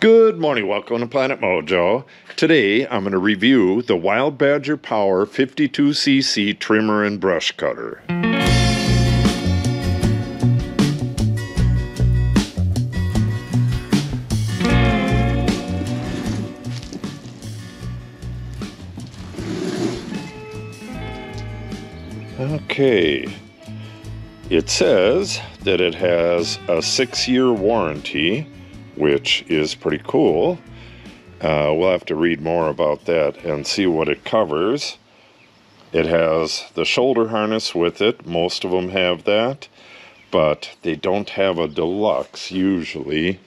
Good morning, welcome to Planet Mojo. Today I'm going to review the Wild Badger Power 52cc trimmer and brush cutter. Okay, it says that it has a six year warranty which is pretty cool. Uh, we'll have to read more about that and see what it covers. It has the shoulder harness with it. Most of them have that, but they don't have a deluxe usually.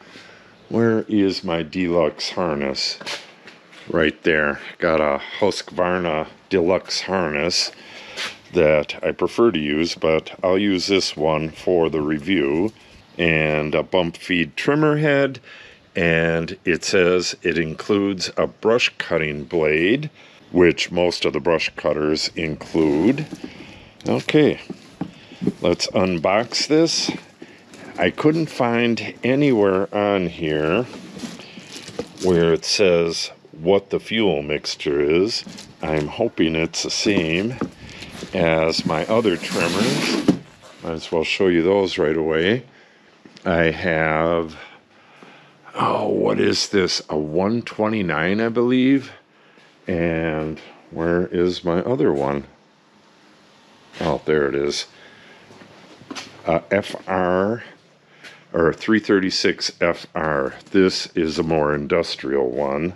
Where is my deluxe harness? Right there. Got a Husqvarna deluxe harness that I prefer to use, but I'll use this one for the review and a bump feed trimmer head and it says it includes a brush cutting blade which most of the brush cutters include. Okay let's unbox this. I couldn't find anywhere on here where it says what the fuel mixture is. I'm hoping it's the same as my other trimmers. Might as well show you those right away I have, oh, what is this? A 129, I believe. And where is my other one? Oh, there it is. Uh, FR or 336 FR. This is a more industrial one.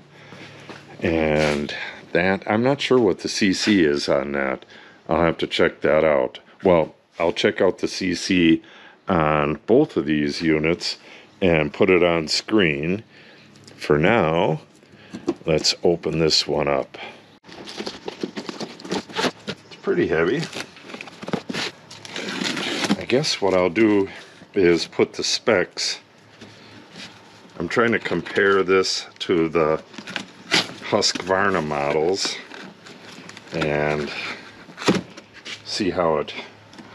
And that, I'm not sure what the CC is on that. I'll have to check that out. Well, I'll check out the CC on both of these units and put it on screen. For now, let's open this one up. It's pretty heavy. I guess what I'll do is put the specs. I'm trying to compare this to the Husqvarna models and see how it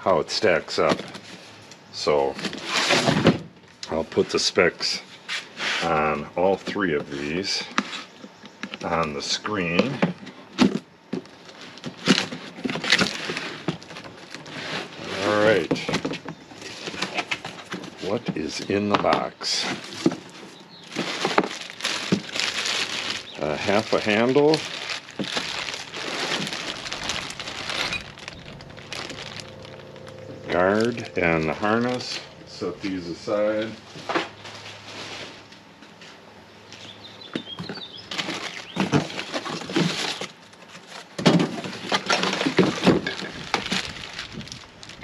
how it stacks up. So I'll put the specs on all three of these on the screen. All right. What is in the box? A half a handle guard and the harness. Set these aside.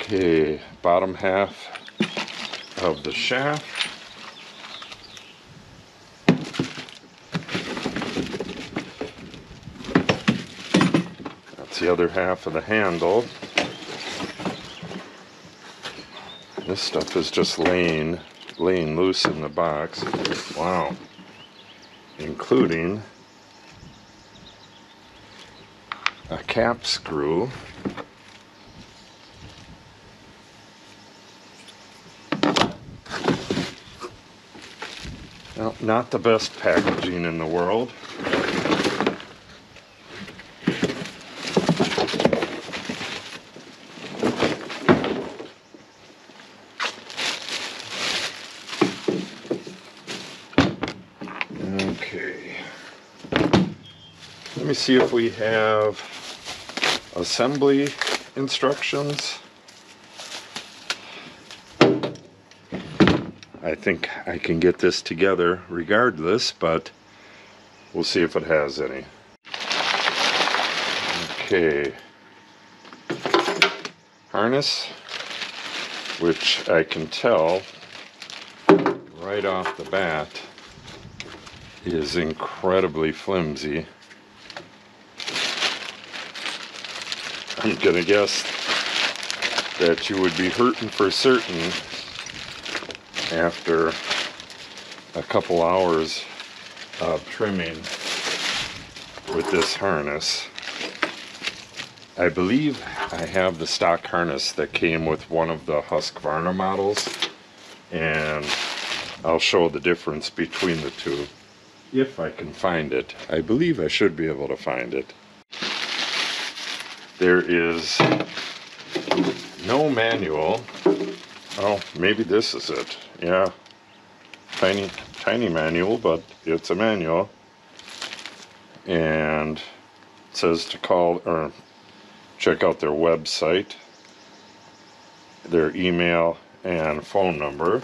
Okay, bottom half of the shaft. That's the other half of the handle. This stuff is just laying, laying loose in the box. Wow. Including a cap screw. Well, not the best packaging in the world. Let me see if we have assembly instructions. I think I can get this together regardless, but we'll see if it has any. Okay. Harness, which I can tell right off the bat is incredibly flimsy. I'm gonna guess that you would be hurting for certain after a couple hours of trimming with this harness. I believe I have the stock harness that came with one of the Husqvarna models and I'll show the difference between the two. if I can find it. I believe I should be able to find it. There is no manual. Oh, maybe this is it. Yeah. Tiny, tiny manual, but it's a manual. And it says to call or check out their website, their email, and phone number.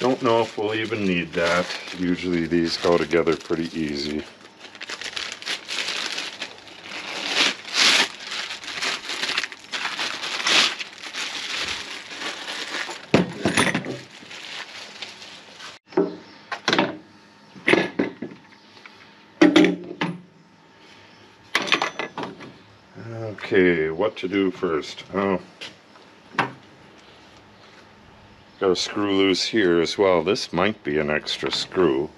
Don't know if we'll even need that. Usually these go together pretty easy. Okay, what to do first? Oh, screw loose here as well. This might be an extra screw,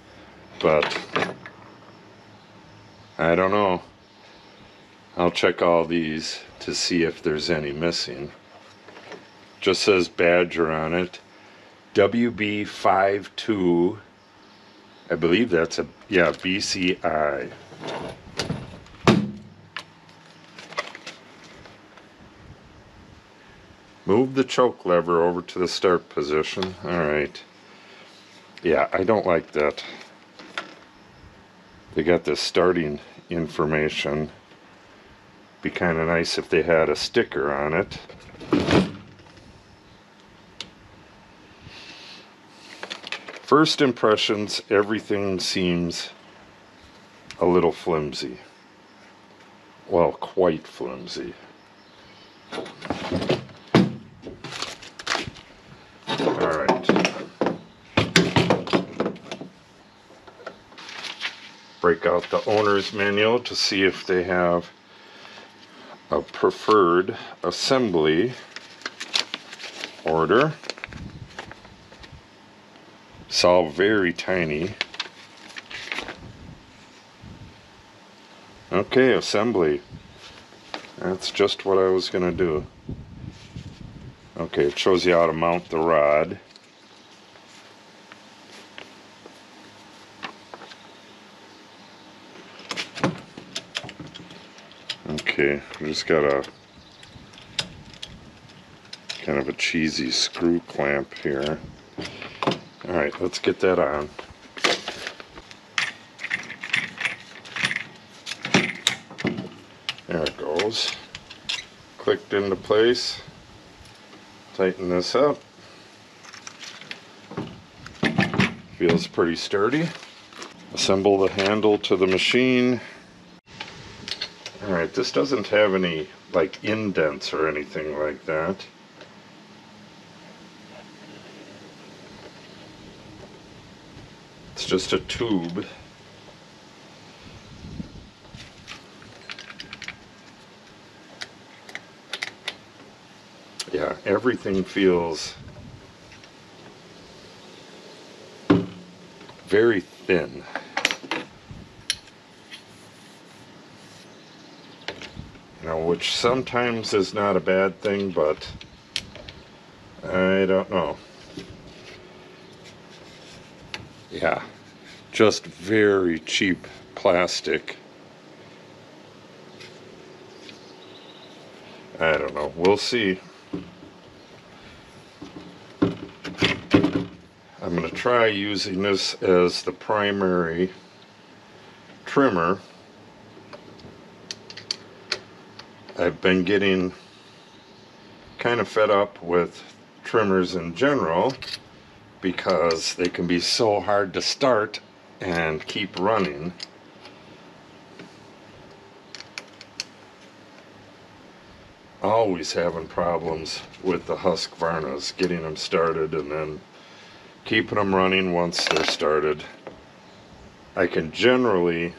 but I don't know. I'll check all these to see if there's any missing. Just says Badger on it. WB52. I believe that's a, yeah, BCI. Move the choke lever over to the start position. Alright. Yeah, I don't like that. They got this starting information. Be kind of nice if they had a sticker on it. First impressions, everything seems a little flimsy. Well, quite flimsy. Break out the owner's manual to see if they have a preferred assembly order. It's all very tiny. Okay, assembly. That's just what I was going to do. Okay, it shows you how to mount the rod. Okay, we just got a kind of a cheesy screw clamp here. Alright, let's get that on. There it goes. Clicked into place. Tighten this up. Feels pretty sturdy. Assemble the handle to the machine. This doesn't have any like indents or anything like that. It's just a tube. Yeah, everything feels very thin. Which sometimes is not a bad thing, but I don't know. Yeah, just very cheap plastic. I don't know. We'll see. I'm going to try using this as the primary trimmer I've been getting kind of fed up with trimmers in general because they can be so hard to start and keep running. Always having problems with the Husqvarnas, getting them started and then keeping them running once they're started. I can generally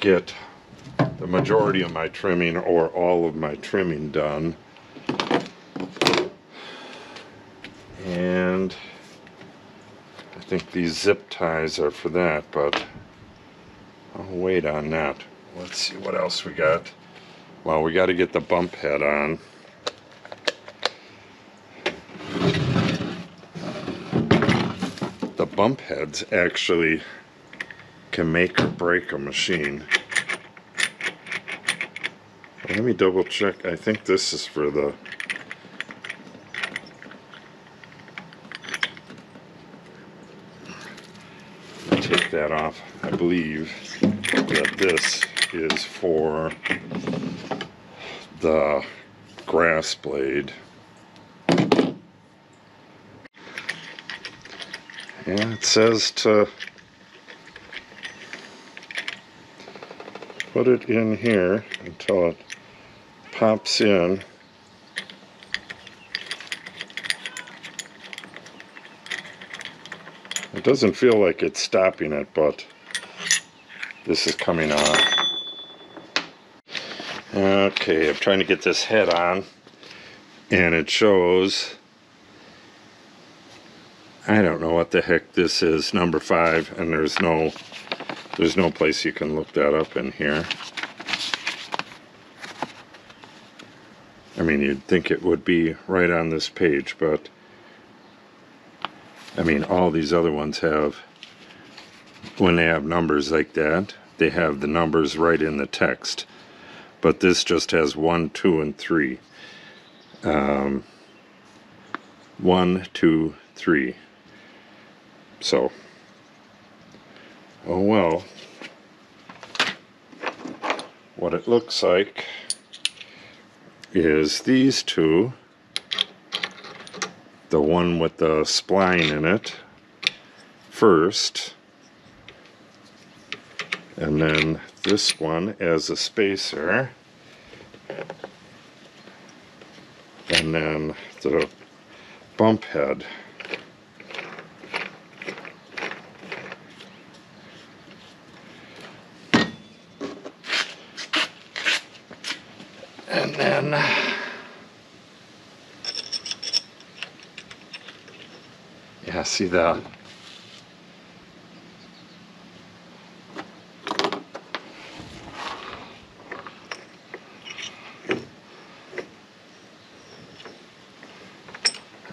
get the majority of my trimming or all of my trimming done. And I think these zip ties are for that, but I'll wait on that. Let's see what else we got. Well, we got to get the bump head on. The bump heads actually can make or break a machine. Let me double check. I think this is for the take that off. I believe that this is for the grass blade. Yeah, it says to put it in here until it pops in. It doesn't feel like it's stopping it, but this is coming off. Okay, I'm trying to get this head on, and it shows, I don't know what the heck this is, number five, and there's no, there's no place you can look that up in here. I mean, you'd think it would be right on this page, but I mean, all these other ones have, when they have numbers like that, they have the numbers right in the text. But this just has one, two, and three. Um, one, two, three. So, oh well. What it looks like is these two. The one with the spline in it first. And then this one as a spacer. And then the bump head and then Yeah, see that?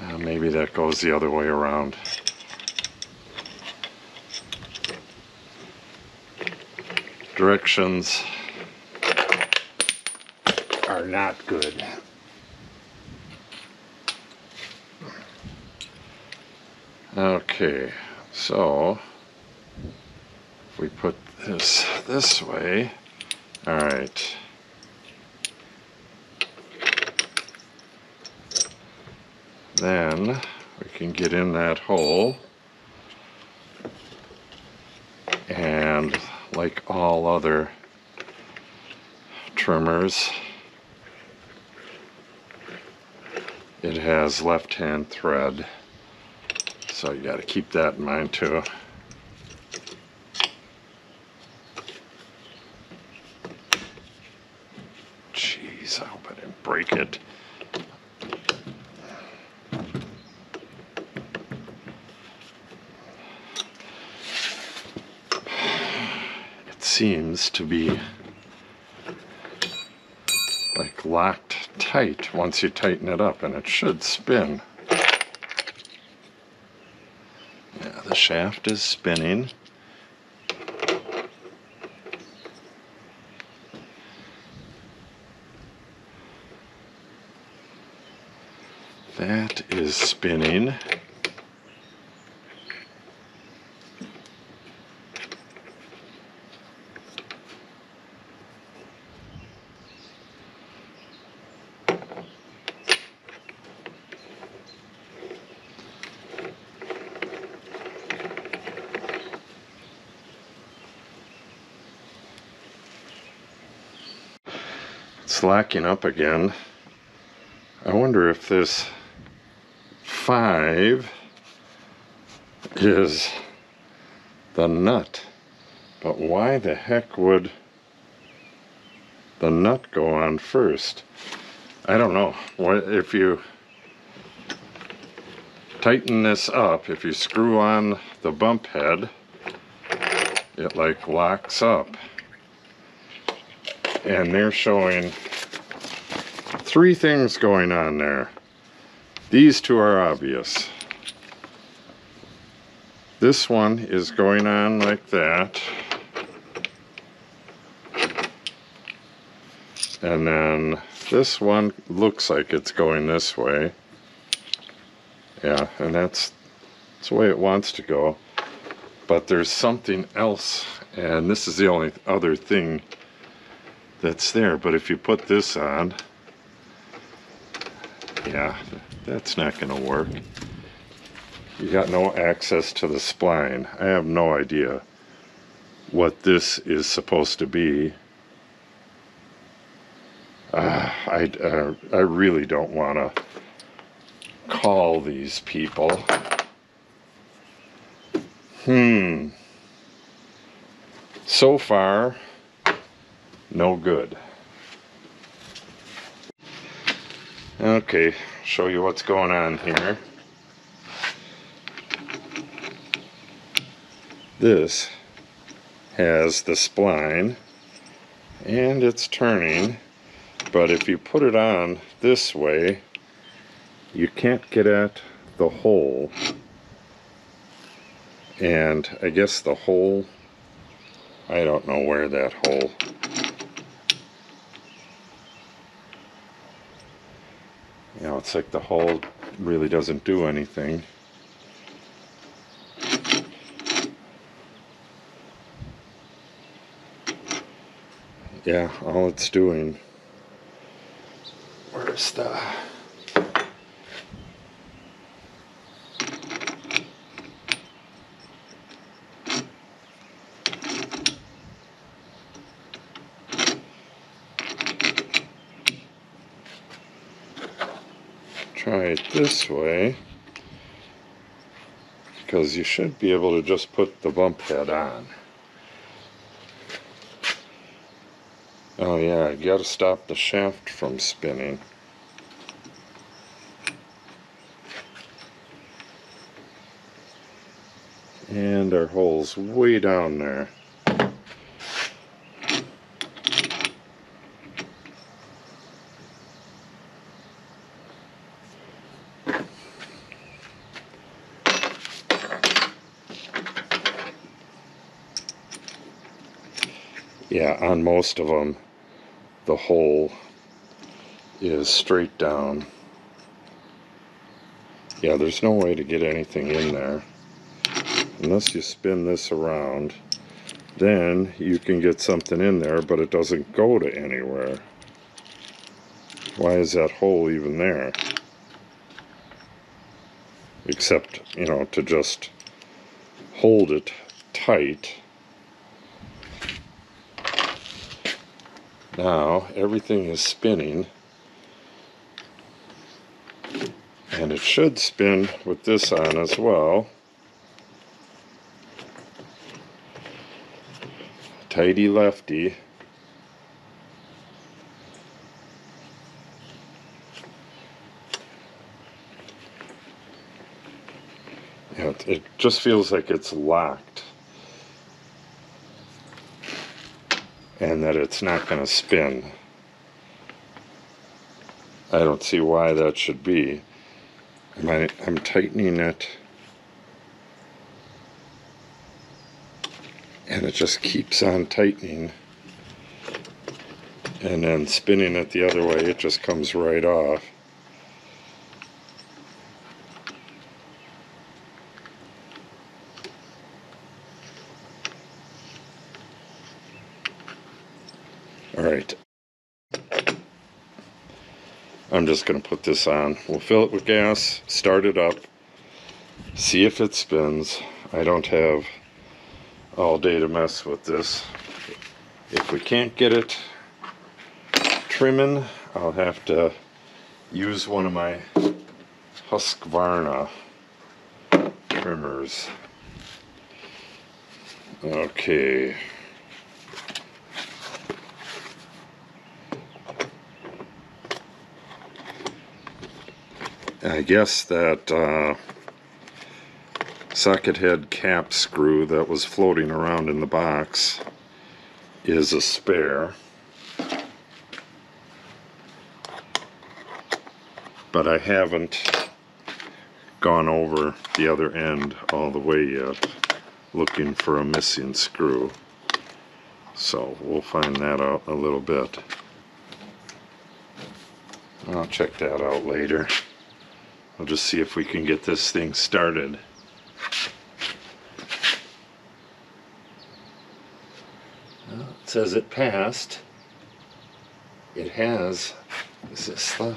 Uh, maybe that goes the other way around. Directions are not good. Okay, so if we put this this way, all right. Then we can get in that hole and like all other trimmers, it has left-hand thread. So you got to keep that in mind too. Jeez, I hope I didn't break it. It seems to be like locked tight once you tighten it up and it should spin. the shaft is spinning. That is spinning. Slacking up again. I wonder if this 5 is the nut. But why the heck would the nut go on first? I don't know. What if you tighten this up, if you screw on the bump head, it like locks up. And they're showing three things going on there. These two are obvious. this one is going on like that. And then this one looks like it's going this way. Yeah, and that's, that's the way it wants to go. But there's something else, and this is the only other thing that's there. But if you put this on, yeah, that's not going to work. You got no access to the spline. I have no idea what this is supposed to be. Uh, I, uh, I really don't want to call these people. Hmm. So far, no good. Okay, show you what's going on here. This has the spline and it's turning, but if you put it on this way, you can't get at the hole. And I guess the hole, I don't know where that hole it's like the hole really doesn't do anything. Yeah, all it's doing. Where's the... try it this way because you should be able to just put the bump head on. Oh yeah, you gotta stop the shaft from spinning. And our hole's way down there. Yeah, on most of them, the hole is straight down. Yeah, there's no way to get anything in there. Unless you spin this around, then you can get something in there, but it doesn't go to anywhere. Why is that hole even there? Except, you know, to just hold it tight Now everything is spinning and it should spin with this on as well. Tighty lefty. Yeah, it just feels like it's locked. And that it's not going to spin. I don't see why that should be. I'm tightening it and it just keeps on tightening and then spinning it the other way it just comes right off. All right. I'm just going to put this on. We'll fill it with gas, start it up, see if it spins. I don't have all day to mess with this. If we can't get it trimming, I'll have to use one of my Husqvarna trimmers. Okay. I guess that uh, socket head cap screw that was floating around in the box is a spare. But I haven't gone over the other end all the way yet, looking for a missing screw. So we'll find that out a little bit. I'll check that out later. I'll just see if we can get this thing started. Well, it says it passed. It has, is this the,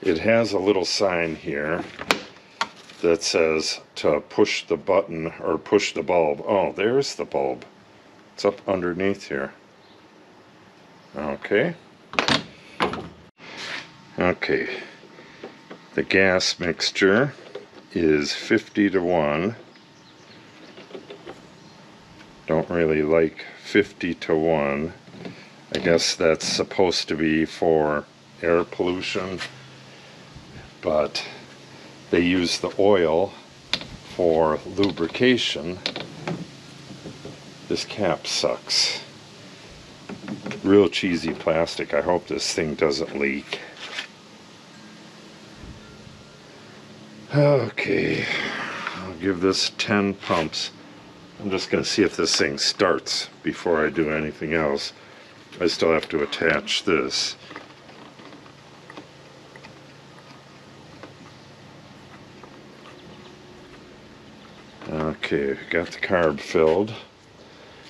it has a little sign here that says to push the button or push the bulb. Oh, there's the bulb. It's up underneath here. Okay. Okay. The gas mixture is 50 to 1. Don't really like 50 to 1. I guess that's supposed to be for air pollution, but they use the oil for lubrication. This cap sucks. Real cheesy plastic. I hope this thing doesn't leak. Okay, I'll give this 10 pumps. I'm just going to see if this thing starts before I do anything else. I still have to attach this. Okay, got the carb filled.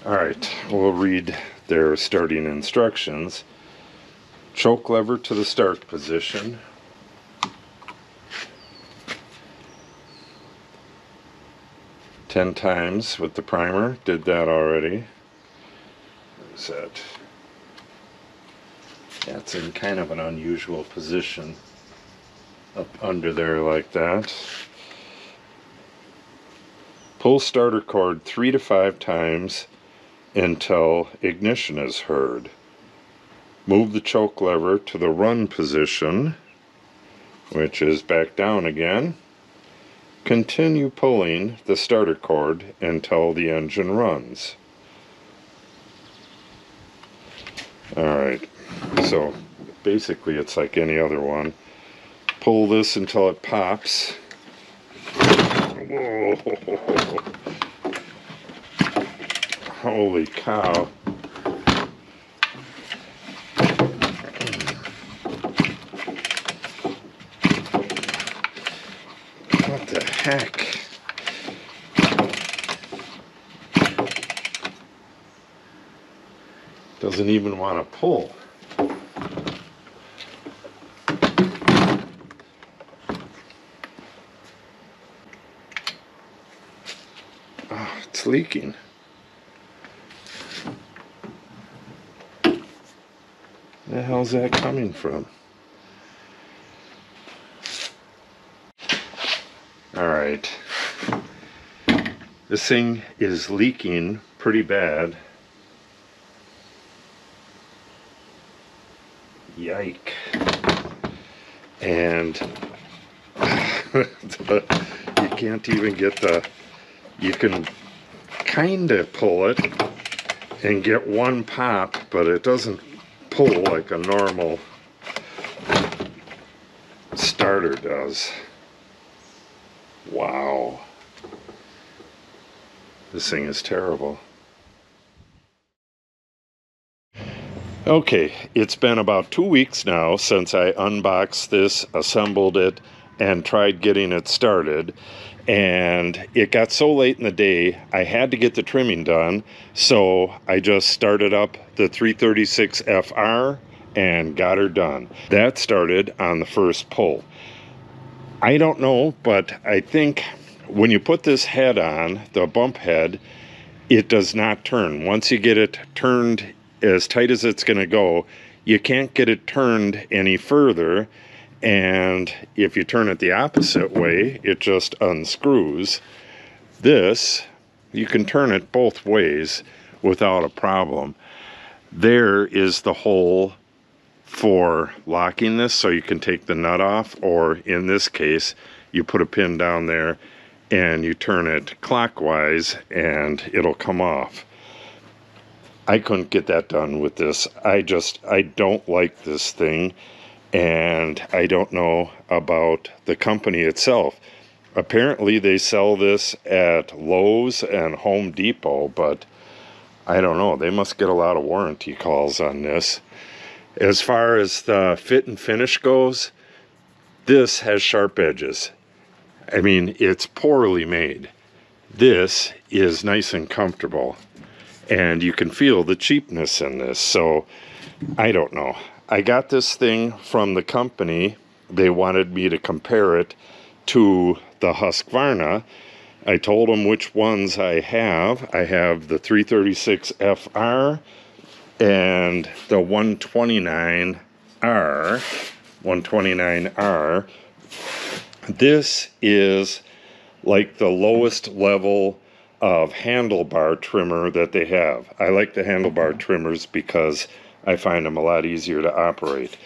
Alright, we'll read their starting instructions. Choke lever to the start position. Ten times with the primer, did that already. Is that? That's in kind of an unusual position up under there like that. Pull starter cord three to five times until ignition is heard. Move the choke lever to the run position, which is back down again. Continue pulling the starter cord until the engine runs. Alright, so basically it's like any other one. Pull this until it pops. Whoa. Holy cow. What heck? Doesn't even want to pull. Oh, it's leaking. Where The hell's that coming from? Alright. This thing is leaking pretty bad. Yike. And you can't even get the, you can kind of pull it and get one pop, but it doesn't pull like a normal starter does. Wow. This thing is terrible. Okay, it's been about two weeks now since I unboxed this, assembled it, and tried getting it started. And it got so late in the day, I had to get the trimming done. So I just started up the 336FR and got her done. That started on the first pull. I don't know, but I think when you put this head on, the bump head, it does not turn. Once you get it turned as tight as it's going to go, you can't get it turned any further. And if you turn it the opposite way, it just unscrews. This, you can turn it both ways without a problem. There is the hole for locking this so you can take the nut off or in this case you put a pin down there and you turn it clockwise and it'll come off. I couldn't get that done with this. I just, I don't like this thing and I don't know. about the company itself. Apparently, they sell this at Lowe's and Home Depot, but I don't know. They must get a lot of warranty calls on this. As far as the fit and finish goes, this has sharp edges. I mean, it's poorly made. This is nice and comfortable, and you can feel the cheapness in this. So, I don't know. I got this thing from the company. They wanted me to compare it to the Husqvarna. I told them which ones I have. I have the 336 FR and the 129R. 129R. This is like the lowest level of handlebar trimmer that they have. I like the handlebar trimmers because I find them a lot easier to operate.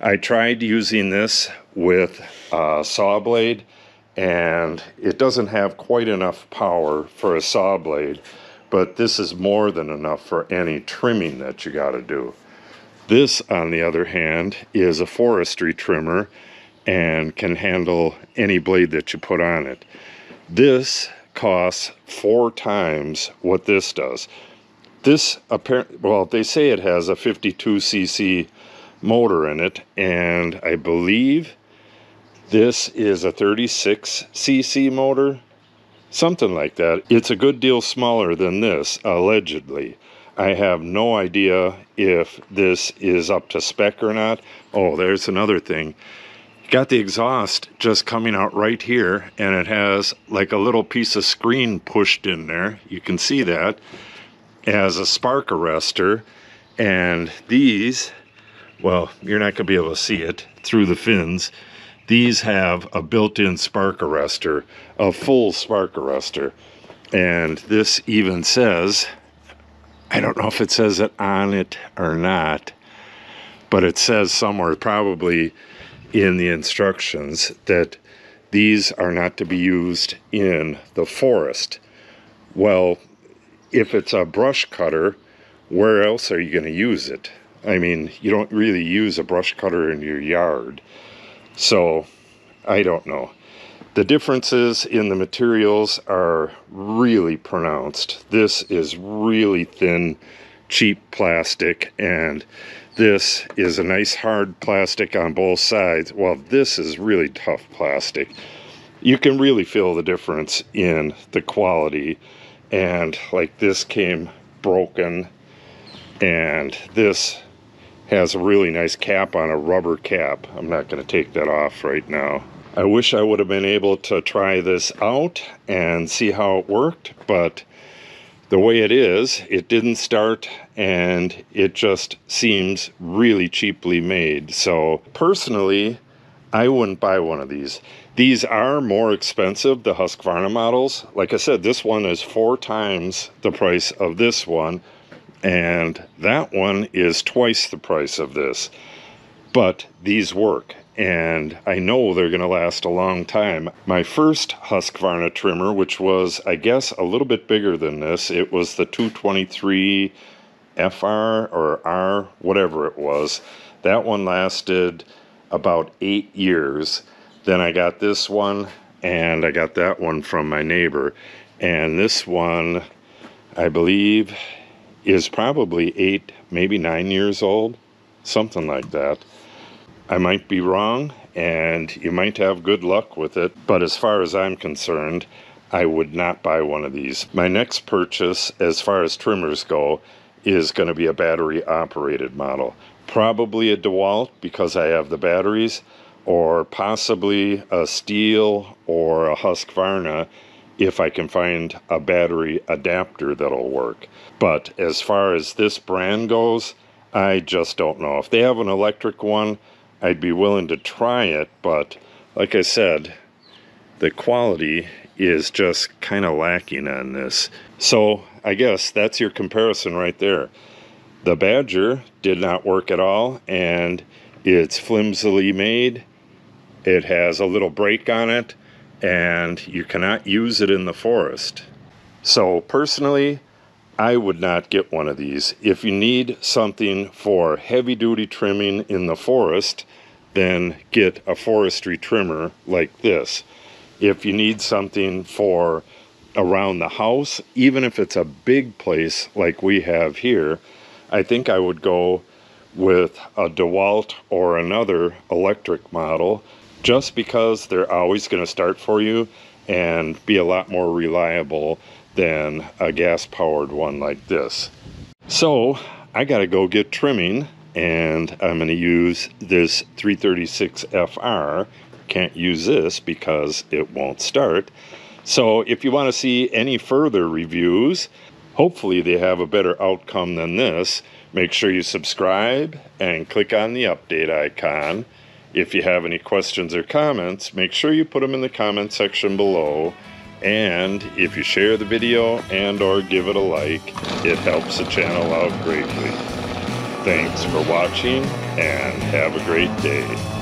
I tried using this with a saw blade and it doesn't have quite enough power for a saw blade, but this is more than enough for any trimming that you got to do. This, on the other hand, is a forestry trimmer and can handle any blade that you put on it. This costs four times what this does. This apparent well, they say it has a 52cc motor in it, and I believe this is a 36cc motor, something like that. It's a good deal smaller than this, allegedly. I have no idea if this is up to spec or not. Oh, there's another thing. Got the exhaust just coming out right here, and it has like a little piece of screen pushed in there. You can see that as a spark arrestor. And these, well, you're not going to be able to see it through the fins. These have a built-in spark arrestor, a full spark arrestor. And this even says, I don't know if it says it on it or not, but it says somewhere, probably in the instructions, that these are not to be used in the forest. Well, if it's a brush cutter, where else are you going to use it? I mean, you don't really use a brush cutter in your yard. So, I don't know. The differences in the materials are really pronounced. This is really thin, cheap plastic, and this is a nice hard plastic on both sides. Well, this is really tough plastic. You can really feel the difference in the quality and like this came broken and this has a really nice cap on a rubber cap I'm not going to take that off right now I wish I would have been able to try this out and see how it worked but the way it is it didn't start and it just seems really cheaply made so personally I wouldn't buy one of these these are more expensive, the Husqvarna models. Like I said, this one is four times the price of this one, and that one is twice the price of this. But these work, and I know they're going to last a long time. My first Husqvarna trimmer, which was, I guess, a little bit bigger than this, it was the 223 FR or R, whatever it was. That one lasted about eight years then I got this one and I got that one from my neighbor. And this one, I believe, is probably eight, maybe nine years old, something like that. I might be wrong, and you might have good luck with it, but as far as I'm concerned, I would not buy one of these. My next purchase, as far as trimmers go, is going to be a battery operated model. Probably a DeWalt because I have the batteries, or possibly a Stihl or a Husqvarna if I can find a battery adapter that'll work. But as far as this brand goes, I just don't know. If they have an electric one, I'd be willing to try it, but like I said, the quality is just kind of lacking on this. So I guess that's your comparison right there. The Badger did not work at all, and it's flimsily made it has a little brake on it and you cannot use it in the forest. So personally, I would not get one of these. If you need something for heavy duty trimming in the forest, then get a forestry trimmer like this. If you need something for around the house, even if it's a big place like we have here, I think I would go with a DeWalt or another electric model just because they're always going to start for you and be a lot more reliable than a gas powered one like this. So I got to go get trimming and I'm going to use this 336FR. Can't use this because it won't start. So if you want to see any further reviews, hopefully they have a better outcome than this, make sure you subscribe and click on the update icon. If you have any questions or comments, make sure you put them in the comment section below. And if you share the video and or give it a like, it helps the channel out greatly. Thanks for watching and have a great day.